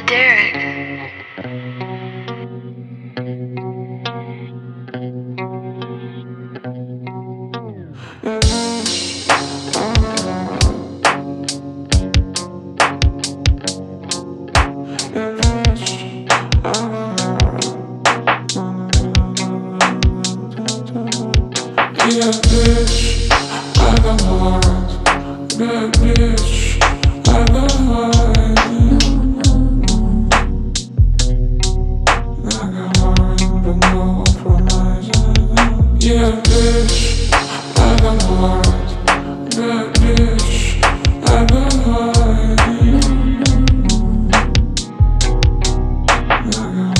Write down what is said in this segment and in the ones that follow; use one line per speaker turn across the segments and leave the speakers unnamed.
Derek.
Yeah, bitch, I got heart. Bad bitch, but no promises. Yeah, bitch. I got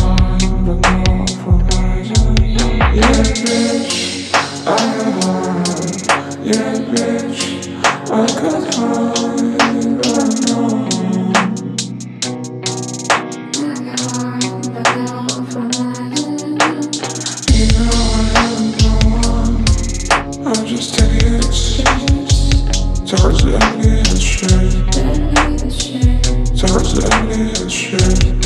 heart, I'm a white Yeah, I don't mind, yeah, bitch. Ugly and shit. Ugly and shit.